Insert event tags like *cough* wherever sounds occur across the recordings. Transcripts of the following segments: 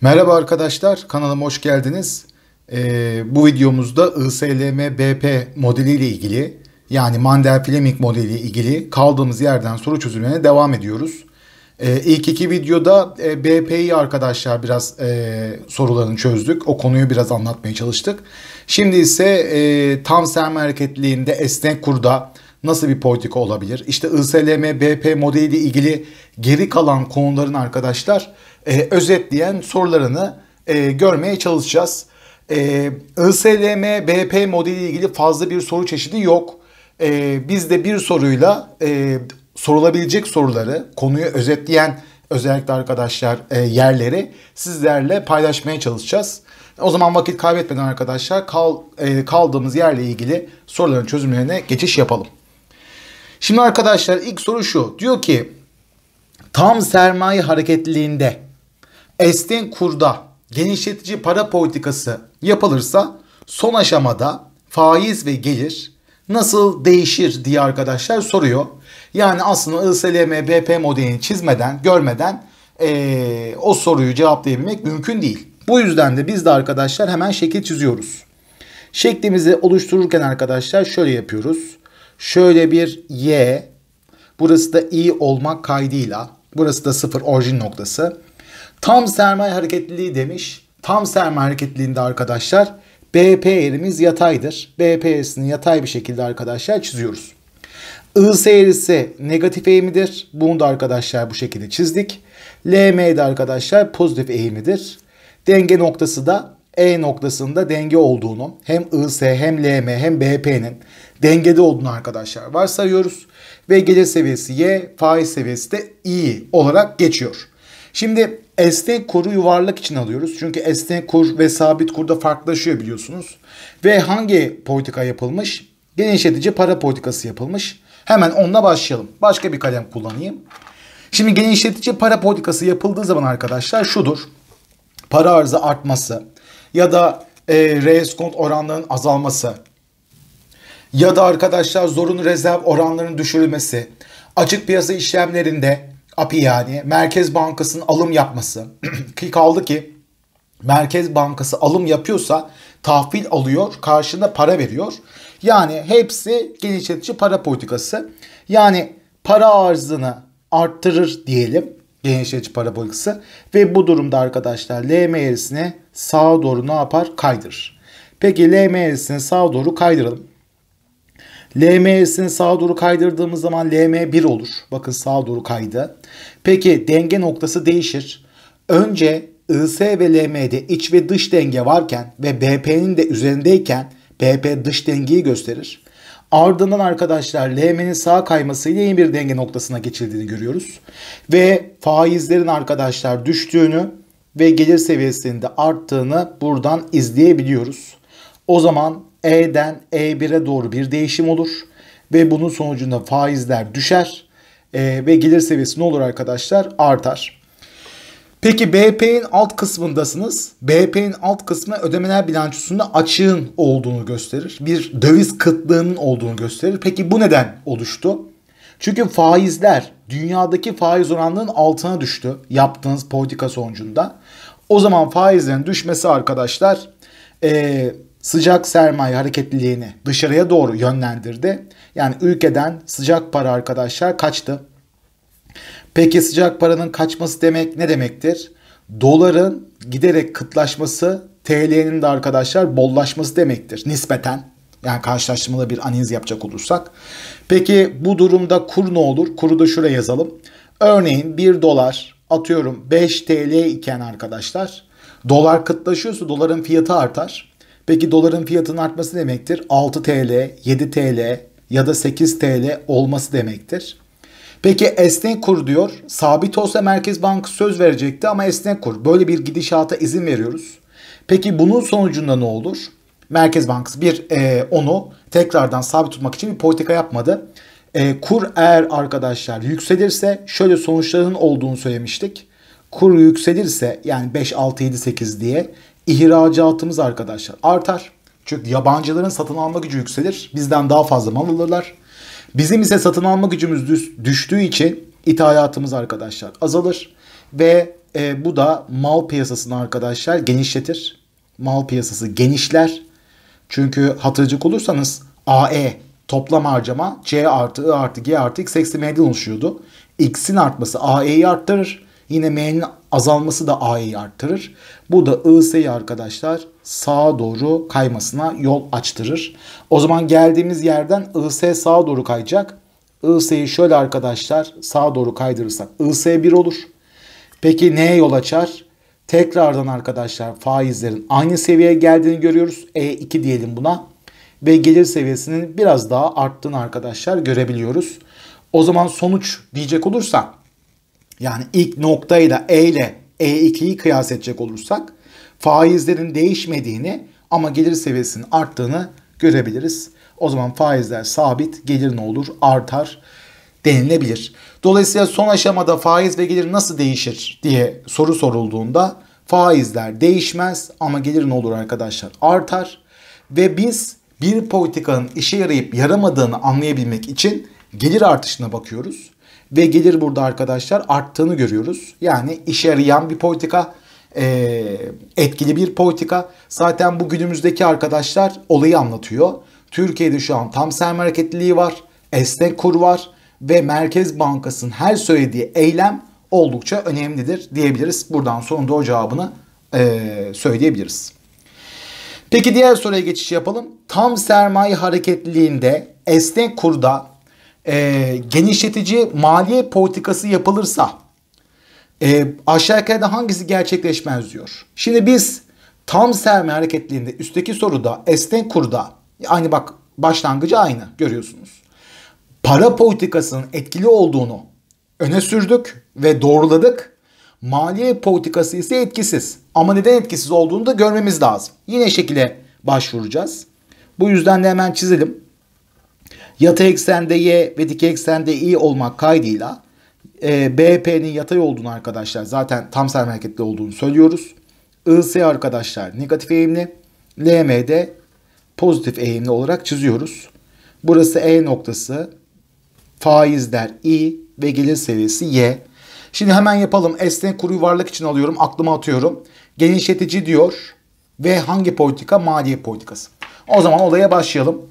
Merhaba arkadaşlar, kanalıma hoş geldiniz. Ee, bu videomuzda ISLM BP modeliyle ilgili yani Mandel Fleming modeliyle ilgili kaldığımız yerden soru çözümlerine devam ediyoruz. Ee, ilk iki videoda e, BP'yi arkadaşlar biraz e, sorularını çözdük. O konuyu biraz anlatmaya çalıştık. Şimdi ise e, tam sermaye hareketliliğinde esnek kurda nasıl bir politika olabilir? İşte ISLM BP modeliyle ilgili geri kalan konuların arkadaşlar e, özetleyen sorularını e, görmeye çalışacağız. E, ISLM BP modeliyle ilgili fazla bir soru çeşidi yok. E, biz de bir soruyla e, sorulabilecek soruları, konuyu özetleyen özellikle arkadaşlar e, yerleri sizlerle paylaşmaya çalışacağız. O zaman vakit kaybetmeden arkadaşlar kal, e, kaldığımız yerle ilgili soruların çözümlerine geçiş yapalım. Şimdi arkadaşlar ilk soru şu. Diyor ki tam sermaye hareketliliğinde esnek kurda genişletici para politikası yapılırsa son aşamada faiz ve gelir nasıl değişir diye arkadaşlar soruyor. Yani aslında ISLM BP modelini çizmeden, görmeden ee, o soruyu cevaplayabilmek mümkün değil. Bu yüzden de biz de arkadaşlar hemen şekil çiziyoruz. Şeklimizi oluştururken arkadaşlar şöyle yapıyoruz. Şöyle bir Y, burası da I olmak kaydıyla, burası da sıfır orijin noktası. Tam sermaye hareketliliği demiş. Tam sermaye hareketliliğinde arkadaşlar BP yerimiz yataydır. BP eğrisini yatay bir şekilde arkadaşlar çiziyoruz. IS eğrisi negatif eğimidir. Bunu da arkadaşlar bu şekilde çizdik. LM de arkadaşlar pozitif eğimidir. Denge noktası da E noktasında denge olduğunu hem IS hem LM hem BP'nin dengede olduğunu arkadaşlar varsayıyoruz. Ve gelir seviyesi Y, faiz seviyesi de I olarak geçiyor. Şimdi esnek kuru yuvarlak için alıyoruz. Çünkü esnek kur ve sabit kurda farklılaşıyor biliyorsunuz. Ve hangi politika yapılmış? Genişletici para politikası yapılmış. Hemen onunla başlayalım. Başka bir kalem kullanayım. Şimdi genişletici para politikası yapıldığı zaman arkadaşlar şudur. Para arzı artması ya da e, reskont oranlarının azalması ya da arkadaşlar zorunlu rezerv oranlarının düşürülmesi, açık piyasa işlemlerinde API yani Merkez Bankası'nın alım yapması *clears throat* ki kaldı ki Merkez Bankası alım yapıyorsa tahvil alıyor karşında para veriyor. Yani hepsi genişletici para politikası. Yani para arzını arttırır diyelim genişletici para politikası ve bu durumda arkadaşlar LM eğrisini sağa doğru ne yapar? Kaydırır. Peki LM eğrisini sağa doğru kaydıralım. LM'sini sağa doğru kaydırdığımız zaman LM 1 olur. Bakın sağa doğru kaydı. Peki denge noktası değişir. Önce IS ve LM'de iç ve dış denge varken ve BP'nin de üzerindeyken BP dış dengeyi gösterir. Ardından arkadaşlar LM'nin sağa kaymasıyla yeni bir denge noktasına geçildiğini görüyoruz. Ve faizlerin arkadaşlar düştüğünü ve gelir seviyesinde arttığını buradan izleyebiliyoruz. O zaman E'den E1'e doğru bir değişim olur. Ve bunun sonucunda faizler düşer. E, ve gelir seviyesi ne olur arkadaşlar? Artar. Peki BP'nin alt kısmındasınız. BP'nin alt kısmı ödemeler bilançosunda açığın olduğunu gösterir. Bir döviz kıtlığının olduğunu gösterir. Peki bu neden oluştu? Çünkü faizler dünyadaki faiz oranlarının altına düştü yaptığınız politika sonucunda. O zaman faizlerin düşmesi arkadaşlar e, sıcak sermaye hareketliliğini dışarıya doğru yönlendirdi. Yani ülkeden sıcak para arkadaşlar kaçtı. Peki sıcak paranın kaçması demek ne demektir? Doların giderek kıtlaşması, TL'nin de arkadaşlar bollaşması demektir nispeten. Yani karşılaştırmalı bir analiz yapacak olursak. Peki bu durumda kur ne olur? Kuru da şuraya yazalım. Örneğin 1 dolar atıyorum 5 TL iken arkadaşlar dolar kıtlaşıyorsa doların fiyatı artar. Peki doların fiyatının artması demektir 6 TL, 7 TL ya da 8 TL olması demektir. Peki esnek kur diyor. Sabit olsa Merkez Bankası söz verecekti ama esnek kur. Böyle bir gidişata izin veriyoruz. Peki bunun sonucunda ne olur? Merkez Bankası bir e, onu tekrardan sabit tutmak için bir politika yapmadı. E, kur eğer arkadaşlar yükselirse şöyle sonuçların olduğunu söylemiştik. Kur yükselirse yani 5, 6, 7, 8 diye ihracatımız arkadaşlar artar. Çünkü yabancıların satın alma gücü yükselir. Bizden daha fazla mal alırlar. Bizim ise satın alma gücümüz düştüğü için ithalatımız arkadaşlar azalır. Ve e, bu da mal piyasasını arkadaşlar genişletir. Mal piyasası genişler. Çünkü hatırlayacak olursanız AE toplam harcama C artı I artı G artı X eksi M'den oluşuyordu. X'in artması AE'yi arttırır. Yine M'nin azalması da A'yı arttırır. Bu da IS'yi arkadaşlar sağa doğru kaymasına yol açtırır. O zaman geldiğimiz yerden IS sağa doğru kayacak. IS'yi şöyle arkadaşlar sağa doğru kaydırırsak IS 1 olur. Peki neye yol açar? Tekrardan arkadaşlar faizlerin aynı seviyeye geldiğini görüyoruz. E2 diyelim buna. Ve gelir seviyesinin biraz daha arttığını arkadaşlar görebiliyoruz. O zaman sonuç diyecek olursak yani ilk noktayla E ile E2'yi kıyas edecek olursak faizlerin değişmediğini ama gelir seviyesinin arttığını görebiliriz. O zaman faizler sabit, gelir ne olur? Artar denilebilir. Dolayısıyla son aşamada faiz ve gelir nasıl değişir diye soru sorulduğunda faizler değişmez ama gelir ne olur arkadaşlar? Artar ve biz bir politikanın işe yarayıp yaramadığını anlayabilmek için gelir artışına bakıyoruz. Ve gelir burada arkadaşlar arttığını görüyoruz. Yani işe yarayan bir politika, etkili bir politika. Zaten bu günümüzdeki arkadaşlar olayı anlatıyor. Türkiye'de şu an tam sermaye hareketliliği var, esnek kur var ve Merkez Bankası'nın her söylediği eylem oldukça önemlidir diyebiliriz. Buradan sonunda o cevabını e, söyleyebiliriz. Peki diğer soruya geçiş yapalım. Tam sermaye hareketliliğinde esnek kurda e, genişletici maliye politikası yapılırsa e, aşağı yukarı hangisi gerçekleşmez diyor. Şimdi biz tam sermaye hareketliliğinde üstteki soruda esnek kurda aynı bak başlangıcı aynı görüyorsunuz. Para politikasının etkili olduğunu öne sürdük ve doğruladık. Maliye politikası ise etkisiz. Ama neden etkisiz olduğunu da görmemiz lazım. Yine şekilde başvuracağız. Bu yüzden de hemen çizelim. Yatay eksende Y ve dikey eksende I olmak kaydıyla e, BP'nin yatay olduğunu arkadaşlar zaten tam sermaye hareketli olduğunu söylüyoruz. IS arkadaşlar negatif eğimli. LM'de pozitif eğimli olarak çiziyoruz. Burası E noktası. Faizler I ve gelir seviyesi Y. Şimdi hemen yapalım. Esnek kuru yuvarlak için alıyorum. Aklıma atıyorum. Genişletici diyor. Ve hangi politika? Maliye politikası. O zaman olaya başlayalım.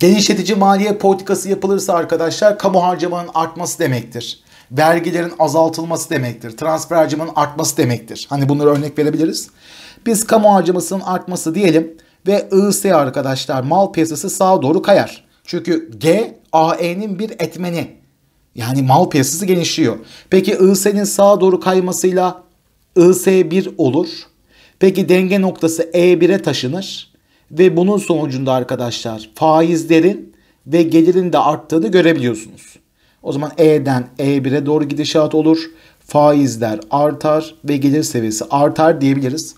Genişletici maliye politikası yapılırsa arkadaşlar kamu harcamanın artması demektir. Vergilerin azaltılması demektir. Transfer harcamanın artması demektir. Hani bunları örnek verebiliriz. Biz kamu harcamasının artması diyelim ve IS arkadaşlar mal piyasası sağa doğru kayar. Çünkü G AE'nin bir etmeni. Yani mal piyasası genişliyor. Peki IS'nin sağa doğru kaymasıyla IS1 olur. Peki denge noktası E1'e taşınır. Ve bunun sonucunda arkadaşlar faizlerin ve gelirin de arttığını görebiliyorsunuz. O zaman E'den E1'e doğru gidişat olur. Faizler artar ve gelir seviyesi artar diyebiliriz.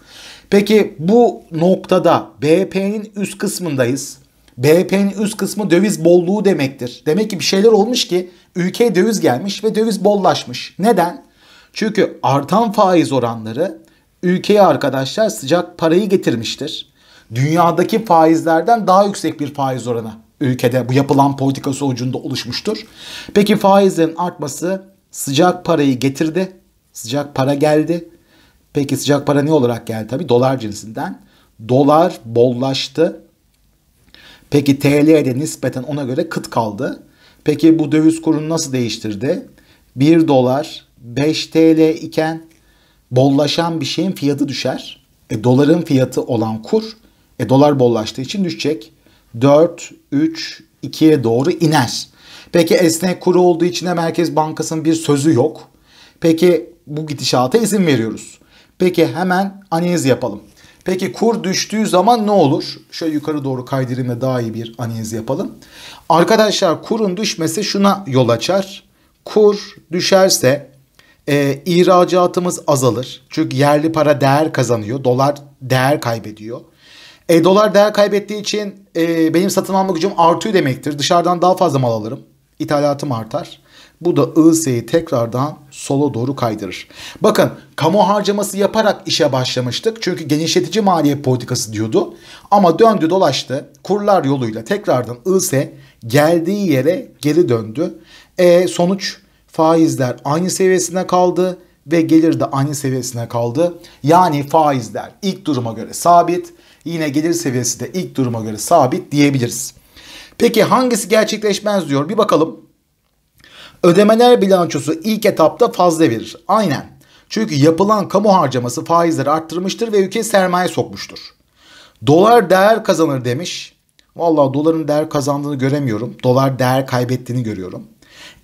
Peki bu noktada BP'nin üst kısmındayız. BP'nin üst kısmı döviz bolluğu demektir. Demek ki bir şeyler olmuş ki ülkeye döviz gelmiş ve döviz bollaşmış. Neden? Çünkü artan faiz oranları ülkeye arkadaşlar sıcak parayı getirmiştir. Dünyadaki faizlerden daha yüksek bir faiz oranı ülkede bu yapılan politika sonucunda oluşmuştur. Peki faizlerin artması sıcak parayı getirdi. Sıcak para geldi. Peki sıcak para ne olarak geldi? Tabii dolar cinsinden. Dolar bollaştı. Peki TL'de nispeten ona göre kıt kaldı. Peki bu döviz kurunu nasıl değiştirdi? 1 dolar 5 TL iken bollaşan bir şeyin fiyatı düşer. E, doların fiyatı olan kur e, dolar bollaştığı için düşecek. 4, 3, 2'ye doğru iner. Peki esnek kuru olduğu için de Merkez Bankası'nın bir sözü yok. Peki bu gidişata izin veriyoruz. Peki hemen analiz yapalım. Peki kur düştüğü zaman ne olur? Şöyle yukarı doğru kaydırayım da daha iyi bir analiz yapalım. Arkadaşlar kurun düşmesi şuna yol açar. Kur düşerse e, ihracatımız azalır. Çünkü yerli para değer kazanıyor. Dolar değer kaybediyor. E, dolar değer kaybettiği için e, benim satın alma gücüm artıyor demektir. Dışarıdan daha fazla mal alırım. İthalatım artar. Bu da IS'yi tekrardan sola doğru kaydırır. Bakın kamu harcaması yaparak işe başlamıştık. Çünkü genişletici maliye politikası diyordu. Ama döndü dolaştı. Kurlar yoluyla tekrardan IS geldiği yere geri döndü. E, sonuç faizler aynı seviyesinde kaldı ve gelir de aynı seviyesine kaldı. Yani faizler ilk duruma göre sabit. Yine gelir seviyesi de ilk duruma göre sabit diyebiliriz. Peki hangisi gerçekleşmez diyor. Bir bakalım. Ödemeler bilançosu ilk etapta fazla verir. Aynen. Çünkü yapılan kamu harcaması faizleri arttırmıştır ve ülkeye sermaye sokmuştur. Dolar değer kazanır demiş. Vallahi doların değer kazandığını göremiyorum. Dolar değer kaybettiğini görüyorum.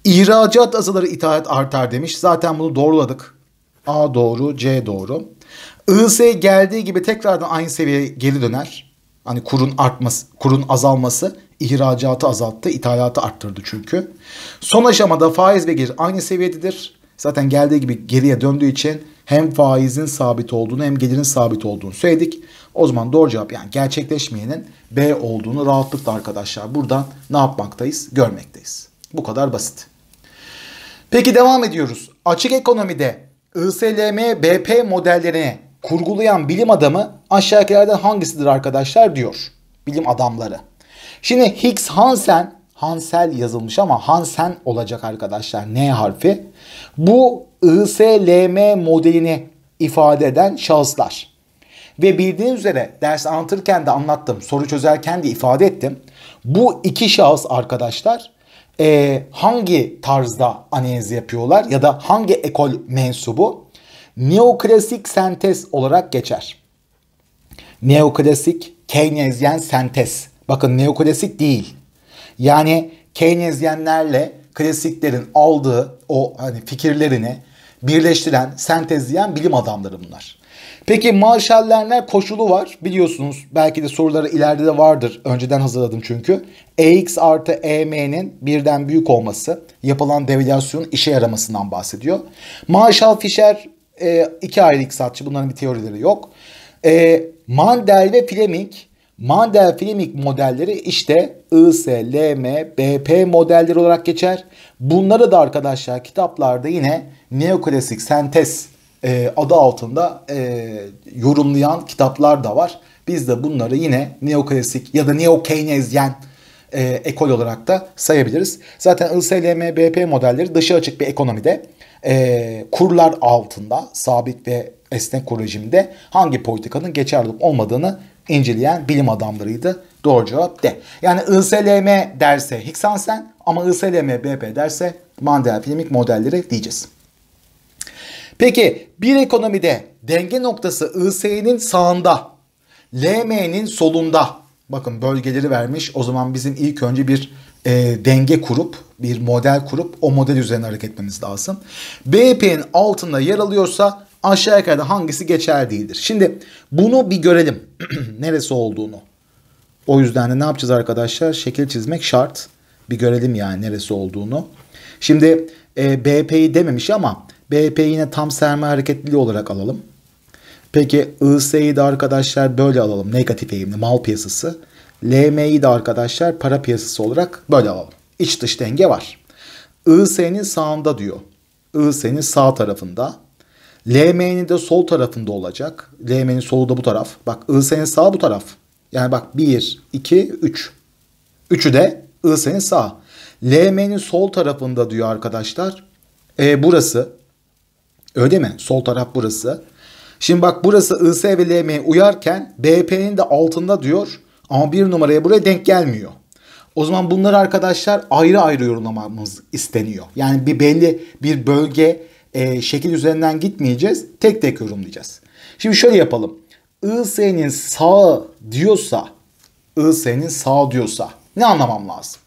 İhracat azalır ithalat artar demiş. Zaten bunu doğruladık. A doğru, C doğru. IS geldiği gibi tekrardan aynı seviyeye geri döner. Hani kurun artması, kurun azalması ihracatı azalttı, ithalatı arttırdı çünkü. Son aşamada faiz ve gelir aynı seviyededir. Zaten geldiği gibi geriye döndüğü için hem faizin sabit olduğunu hem gelirin sabit olduğunu söyledik. O zaman doğru cevap yani gerçekleşmeyenin B olduğunu rahatlıkla arkadaşlar buradan ne yapmaktayız? Görmekteyiz. Bu kadar basit. Peki devam ediyoruz. Açık ekonomide ISLM BP modellerini kurgulayan bilim adamı aşağıdakilerden hangisidir arkadaşlar diyor. Bilim adamları. Şimdi Higgs Hansen Hansel yazılmış ama Hansen olacak arkadaşlar. N harfi. Bu ISLM modelini ifade eden şahıslar. Ve bildiğiniz üzere ders anlatırken de anlattım. Soru çözerken de ifade ettim. Bu iki şahıs arkadaşlar e, hangi tarzda analiz yapıyorlar ya da hangi ekol mensubu neoklasik sentez olarak geçer. Neoklasik Keynesyen sentez. Bakın neoklasik değil. Yani Keynesyenlerle klasiklerin aldığı o hani fikirlerini birleştiren, sentezleyen bilim adamları bunlar. Peki Marshall Lerner koşulu var. Biliyorsunuz belki de soruları ileride de vardır. Önceden hazırladım çünkü. EX artı EM'nin birden büyük olması yapılan devalüasyonun işe yaramasından bahsediyor. Marshall Fisher e, iki ayrı iktisatçı. Bunların bir teorileri yok. E, Mandel ve Fleming Mandel Fleming modelleri işte IS, LM, BP modelleri olarak geçer. Bunları da arkadaşlar kitaplarda yine neoklasik sentez e, adı altında e, yorumlayan kitaplar da var. Biz de bunları yine neoklasik ya da neo-Keynesyen e, ekol olarak da sayabiliriz. Zaten ISLM, BP modelleri dışı açık bir ekonomide e, kurlar altında sabit ve esnek kur rejiminde hangi politikanın geçerli olmadığını inceleyen bilim adamlarıydı. Doğru cevap D. Yani ISLM derse Higgs Hansen ama ISLM BP derse Mandel Fleming modelleri diyeceğiz. Peki bir ekonomide denge noktası IS'nin sağında, LM'nin solunda. Bakın bölgeleri vermiş. O zaman bizim ilk önce bir e, denge kurup, bir model kurup o model üzerine hareket etmemiz lazım. BP'nin altında yer alıyorsa aşağı yukarıda hangisi geçer değildir. Şimdi bunu bir görelim. *clears throat* Neresi olduğunu. O yüzden de ne yapacağız arkadaşlar? Şekil çizmek şart. Bir görelim yani neresi olduğunu. Şimdi e, BP'yi dememiş ama BP yine tam sermaye hareketliliği olarak alalım. Peki IS'yi de arkadaşlar böyle alalım. Negatif eğimli mal piyasası. LM'yi de arkadaşlar para piyasası olarak böyle alalım. İç dış denge var. IS'nin sağında diyor. IS'nin sağ tarafında. LM'nin de sol tarafında olacak. LM'nin solu da bu taraf. Bak IS'nin sağ bu taraf. Yani bak 1, 2, 3. Üçü de IS'nin sağ. LM'nin sol tarafında diyor arkadaşlar. E, burası. Öyle mi? Sol taraf burası. Şimdi bak burası IS ve LM uyarken BP'nin de altında diyor. Ama bir numaraya buraya denk gelmiyor. O zaman bunları arkadaşlar ayrı ayrı yorumlamamız isteniyor. Yani bir belli bir bölge e, şekil üzerinden gitmeyeceğiz. Tek tek yorumlayacağız. Şimdi şöyle yapalım. IS'nin sağ diyorsa IS'nin sağ diyorsa ne anlamam lazım?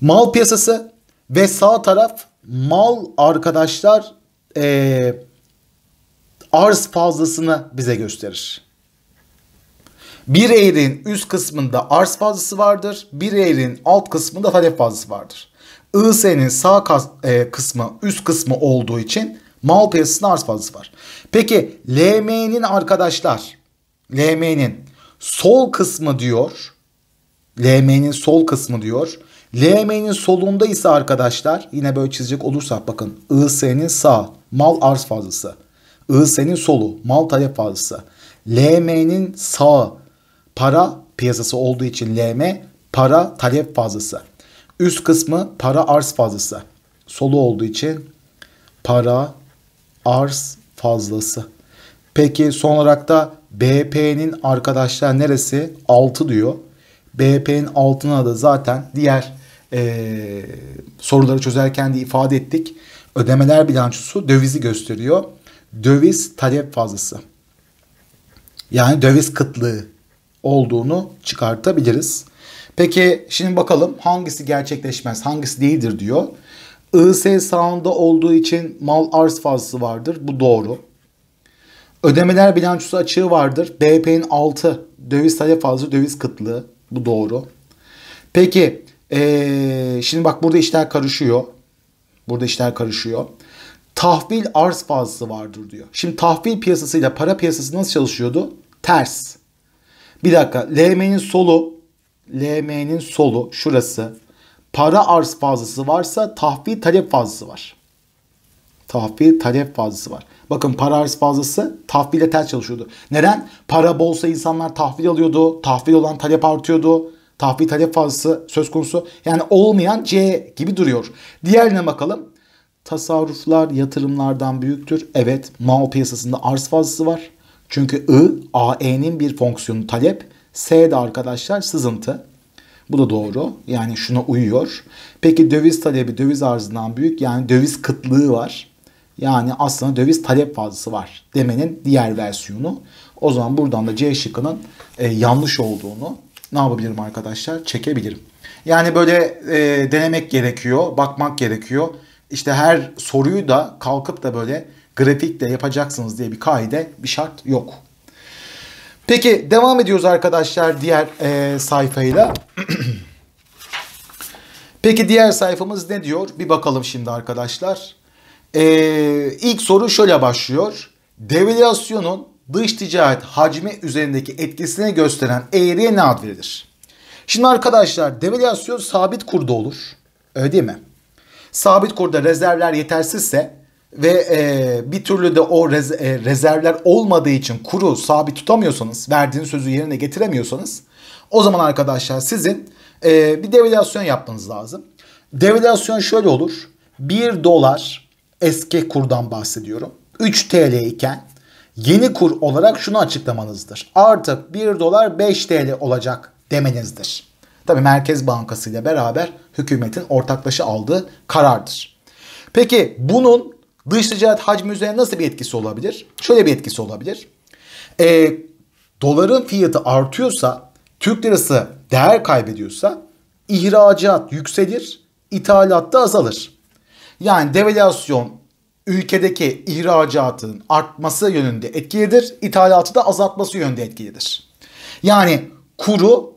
Mal piyasası ve sağ taraf mal arkadaşlar e, arz fazlasını bize gösterir. Bir eğrinin üst kısmında arz fazlası vardır. Bir eğrinin alt kısmında talep fazlası vardır. IS'nin sağ e, kısmı üst kısmı olduğu için mal piyasasında arz fazlası var. Peki LM'nin arkadaşlar LM'nin sol kısmı diyor. LM'nin sol kısmı diyor. LM'nin solunda ise arkadaşlar yine böyle çizecek olursak bakın IS'nin sağ mal arz fazlası. IS'nin solu mal talep fazlası. LM'nin sağ para piyasası olduğu için LM para talep fazlası. Üst kısmı para arz fazlası. Solu olduğu için para arz fazlası. Peki son olarak da BP'nin arkadaşlar neresi? 6 diyor. BP'nin altına da zaten diğer e, soruları çözerken de ifade ettik. Ödemeler bilançosu dövizi gösteriyor. Döviz talep fazlası. Yani döviz kıtlığı olduğunu çıkartabiliriz. Peki şimdi bakalım hangisi gerçekleşmez, hangisi değildir diyor. IS sağında olduğu için mal arz fazlası vardır. Bu doğru. Ödemeler bilançosu açığı vardır. BP'nin 6 döviz talep fazlası, döviz kıtlığı. Bu doğru. Peki ee, şimdi bak burada işler karışıyor. Burada işler karışıyor. Tahvil arz fazlası vardır diyor. Şimdi tahvil piyasasıyla para piyasası nasıl çalışıyordu? Ters. Bir dakika. LM'nin solu LM'nin solu şurası. Para arz fazlası varsa tahvil talep fazlası var. Tahvil talep fazlası var. Bakın para arz fazlası tahvile ters çalışıyordu. Neden? Para bolsa insanlar tahvil alıyordu. Tahvil olan talep artıyordu. Tahvil talep fazlası söz konusu. Yani olmayan C gibi duruyor. Diğerine bakalım. Tasarruflar yatırımlardan büyüktür. Evet mal piyasasında arz fazlası var. Çünkü I, AE'nin bir fonksiyonu talep. S de arkadaşlar sızıntı. Bu da doğru. Yani şuna uyuyor. Peki döviz talebi döviz arzından büyük. Yani döviz kıtlığı var. Yani aslında döviz talep fazlası var demenin diğer versiyonu. O zaman buradan da C şıkkının e, yanlış olduğunu ne yapabilirim arkadaşlar? Çekebilirim. Yani böyle e, denemek gerekiyor, bakmak gerekiyor. İşte her soruyu da kalkıp da böyle grafikle yapacaksınız diye bir kaide, bir şart yok. Peki devam ediyoruz arkadaşlar diğer e, sayfayla. *clears throat* Peki diğer sayfamız ne diyor? Bir bakalım şimdi arkadaşlar. Ee, ilk soru şöyle başlıyor. Devalüasyonun dış ticaret hacmi üzerindeki etkisini gösteren eğriye ne ad verilir? Şimdi arkadaşlar devalüasyon sabit kurda olur. Öyle değil mi? Sabit kurda rezervler yetersizse ve e, bir türlü de o rez, e, rezervler olmadığı için kuru sabit tutamıyorsanız, verdiğiniz sözü yerine getiremiyorsanız o zaman arkadaşlar sizin e, bir devalüasyon yapmanız lazım. Devalüasyon şöyle olur. 1 dolar eski kurdan bahsediyorum. 3 TL iken yeni kur olarak şunu açıklamanızdır. Artık 1 dolar 5 TL olacak demenizdir. Tabi Merkez Bankası ile beraber hükümetin ortaklaşa aldığı karardır. Peki bunun dış ticaret hacmi üzerine nasıl bir etkisi olabilir? Şöyle bir etkisi olabilir. E, doların fiyatı artıyorsa, Türk lirası değer kaybediyorsa ihracat yükselir, ithalat da azalır. Yani devalüasyon ülkedeki ihracatın artması yönünde etkilidir, ithalatı da azaltması yönünde etkilidir. Yani kuru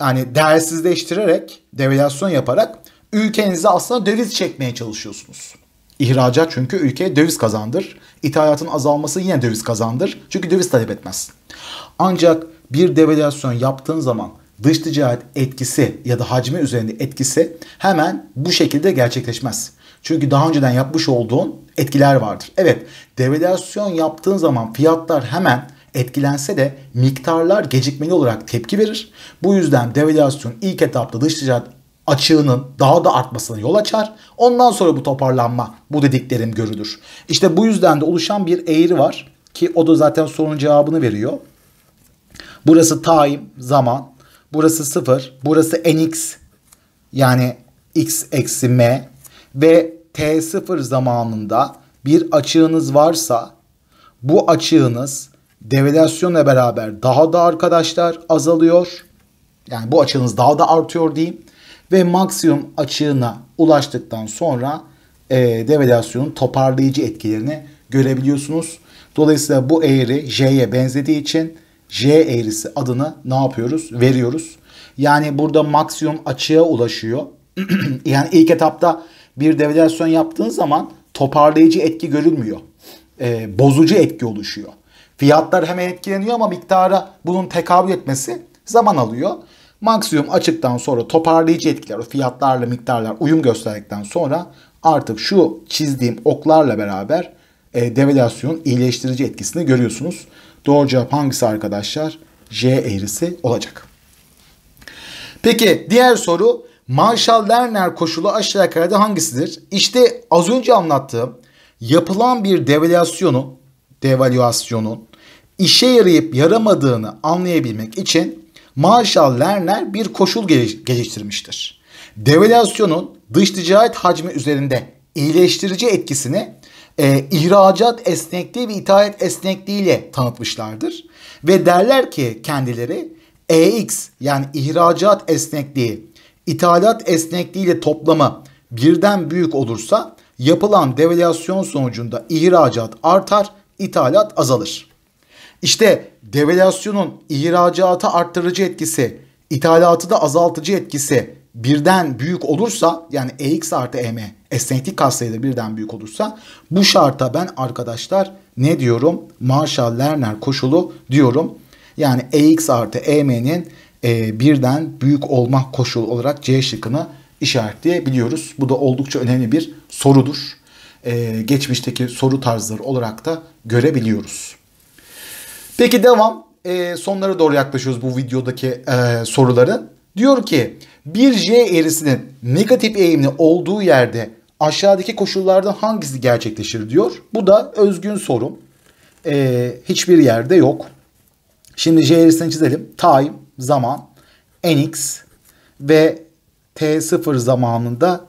yani değersizleştirerek, devalüasyon yaparak ülkenize aslında döviz çekmeye çalışıyorsunuz. İhracat çünkü ülkeye döviz kazandır. İthalatın azalması yine döviz kazandır. Çünkü döviz talep etmez. Ancak bir devalüasyon yaptığın zaman dış ticaret etkisi ya da hacmi üzerinde etkisi hemen bu şekilde gerçekleşmez. Çünkü daha önceden yapmış olduğun etkiler vardır. Evet devalüasyon yaptığın zaman fiyatlar hemen etkilense de miktarlar gecikmeli olarak tepki verir. Bu yüzden devalüasyon ilk etapta dış ticaret açığının daha da artmasına yol açar. Ondan sonra bu toparlanma bu dediklerim görülür. İşte bu yüzden de oluşan bir eğri var ki o da zaten sorunun cevabını veriyor. Burası time zaman. Burası 0. Burası nx yani x eksi m ve t0 zamanında bir açığınız varsa bu açığınız devalüasyonla beraber daha da arkadaşlar azalıyor. Yani bu açığınız daha da artıyor diyeyim. Ve maksimum açığına ulaştıktan sonra e, devalüasyonun toparlayıcı etkilerini görebiliyorsunuz. Dolayısıyla bu eğri J'ye benzediği için J eğrisi adını ne yapıyoruz? Veriyoruz. Yani burada maksimum açığa ulaşıyor. *clears throat* yani ilk etapta bir devalüasyon yaptığın zaman toparlayıcı etki görülmüyor. E, bozucu etki oluşuyor. Fiyatlar hemen etkileniyor ama miktara bunun tekabül etmesi zaman alıyor. Maksimum açıktan sonra toparlayıcı etkiler, o fiyatlarla miktarlar uyum gösterdikten sonra artık şu çizdiğim oklarla beraber e, devalüasyonun iyileştirici etkisini görüyorsunuz. Doğru cevap hangisi arkadaşlar? J eğrisi olacak. Peki diğer soru Marshall-Lerner koşulu aşağı yukarıda hangisidir? İşte az önce anlattığım yapılan bir devalüasyonu, devalüasyonun işe yarayıp yaramadığını anlayabilmek için Marshall Lerner bir koşul geliştirmiştir. Devalüasyonun dış ticaret hacmi üzerinde iyileştirici etkisini e, ihracat esnekliği ve ithalat esnekliği ile tanıtmışlardır. Ve derler ki kendileri EX yani ihracat esnekliği, ithalat esnekliği ile toplamı birden büyük olursa yapılan devalüasyon sonucunda ihracat artar, ithalat azalır. İşte devalüasyonun ihracatı arttırıcı etkisi, ithalatı da azaltıcı etkisi birden büyük olursa yani EX artı EM esneklik katsayıda birden büyük olursa bu şarta ben arkadaşlar ne diyorum? Marshall-Lerner koşulu diyorum. Yani EX artı EM'nin e, birden büyük olmak koşulu olarak C şıkkını işaretleyebiliyoruz. Bu da oldukça önemli bir sorudur. E, geçmişteki soru tarzları olarak da görebiliyoruz. Peki devam. E, sonlara doğru yaklaşıyoruz bu videodaki e, soruların. Diyor ki bir J eğrisinin negatif eğimli olduğu yerde aşağıdaki koşullardan hangisi gerçekleşir diyor. Bu da özgün sorum. E, hiçbir yerde yok. Şimdi J eğrisini çizelim. Time, zaman, nx ve t0 zamanında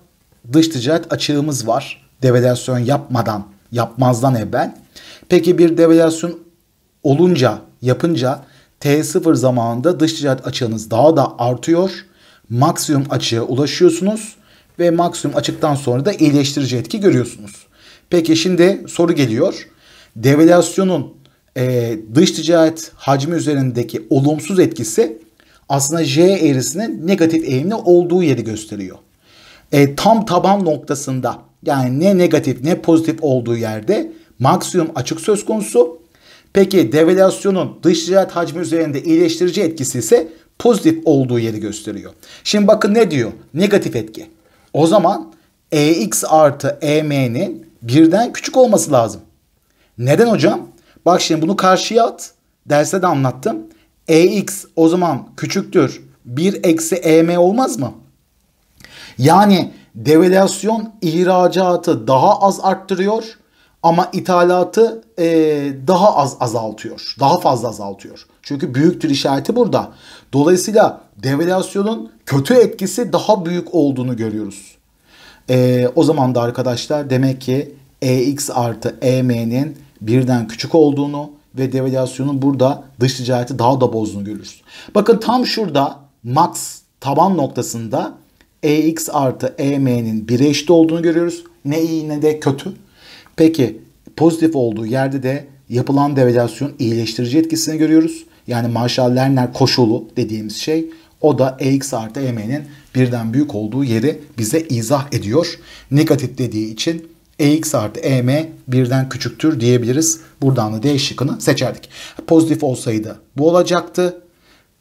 dış ticaret açığımız var. Devalüasyon yapmadan, yapmazdan evvel. Peki bir devalüasyon olunca, yapınca T0 zamanında dış ticaret açığınız daha da artıyor. Maksimum açığa ulaşıyorsunuz ve maksimum açıktan sonra da iyileştirici etki görüyorsunuz. Peki şimdi soru geliyor. Devalüasyonun e, dış ticaret hacmi üzerindeki olumsuz etkisi aslında J eğrisinin negatif eğimli olduğu yeri gösteriyor. E, tam taban noktasında yani ne negatif ne pozitif olduğu yerde maksimum açık söz konusu Peki devalüasyonun dış ticaret hacmi üzerinde iyileştirici etkisi ise pozitif olduğu yeri gösteriyor. Şimdi bakın ne diyor? Negatif etki. O zaman EX artı EM'nin birden küçük olması lazım. Neden hocam? Bak şimdi bunu karşıya at. Derste de anlattım. EX o zaman küçüktür. 1 eksi EM olmaz mı? Yani devalüasyon ihracatı daha az arttırıyor ama ithalatı e, daha az azaltıyor. Daha fazla azaltıyor. Çünkü büyüktür işareti burada. Dolayısıyla devalüasyonun kötü etkisi daha büyük olduğunu görüyoruz. E, o zaman da arkadaşlar demek ki EX artı EM'nin birden küçük olduğunu ve devalüasyonun burada dış ticareti daha da bozduğunu görürüz. Bakın tam şurada max taban noktasında EX artı EM'nin 1'e eşit olduğunu görüyoruz. Ne iyi ne de kötü. Peki pozitif olduğu yerde de yapılan devalüasyon iyileştirici etkisini görüyoruz. Yani Marshall-Lerner koşulu dediğimiz şey o da EX artı EM'nin birden büyük olduğu yeri bize izah ediyor. Negatif dediği için EX artı EM birden küçüktür diyebiliriz. Buradan da D şıkkını seçerdik. Pozitif olsaydı bu olacaktı.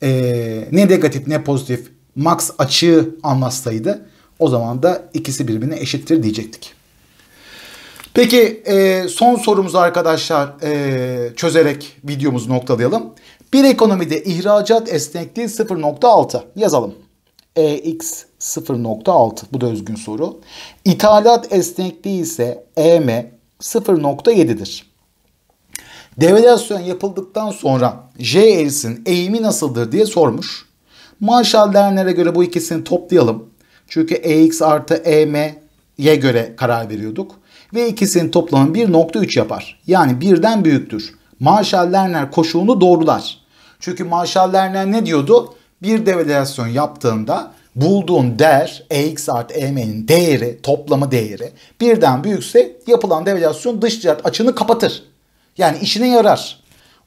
Ee, ne negatif ne pozitif max açığı anlatsaydı o zaman da ikisi birbirine eşittir diyecektik. Peki e, son sorumuzu arkadaşlar e, çözerek videomuzu noktalayalım. Bir ekonomide ihracat esnekliği 0.6 yazalım. EX 0.6 bu da özgün soru. İthalat esnekliği ise EM 0.7'dir. Devalüasyon yapıldıktan sonra J eğrisinin eğimi nasıldır diye sormuş. Marshall Lerner'e göre bu ikisini toplayalım. Çünkü EX artı EM'ye göre karar veriyorduk ve ikisinin toplamı 1.3 yapar. Yani birden büyüktür. Marshall-Lerner koşulunu doğrular. Çünkü Marshall-Lerner ne diyordu? Bir devalüasyon yaptığında bulduğun değer EX artı EM'nin değeri, toplamı değeri birden büyükse yapılan devalüasyon dış ticaret açığını kapatır. Yani işine yarar.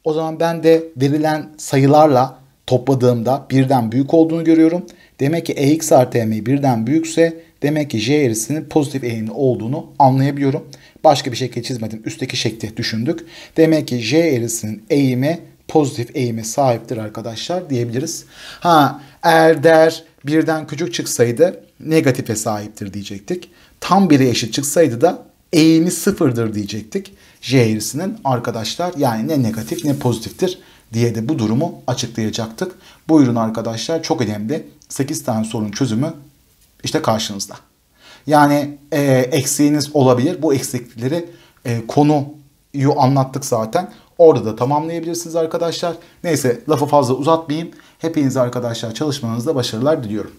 O zaman ben de verilen sayılarla topladığımda birden büyük olduğunu görüyorum. Demek ki EX artı EM birden büyükse demek ki J eğrisinin pozitif eğimli olduğunu anlayabiliyorum. Başka bir şekilde çizmedim. Üstteki şekli düşündük. Demek ki J eğrisinin eğimi pozitif eğime sahiptir arkadaşlar diyebiliriz. Ha eğer değer birden küçük çıksaydı negatife sahiptir diyecektik. Tam biri eşit çıksaydı da eğimi sıfırdır diyecektik. J eğrisinin arkadaşlar yani ne negatif ne pozitiftir diye de bu durumu açıklayacaktık. Buyurun arkadaşlar çok önemli. 8 tane sorun çözümü işte karşınızda. Yani e, eksiğiniz olabilir. Bu eksiklikleri e, konuyu anlattık zaten. Orada da tamamlayabilirsiniz arkadaşlar. Neyse lafı fazla uzatmayayım. Hepinize arkadaşlar çalışmanızda başarılar diliyorum.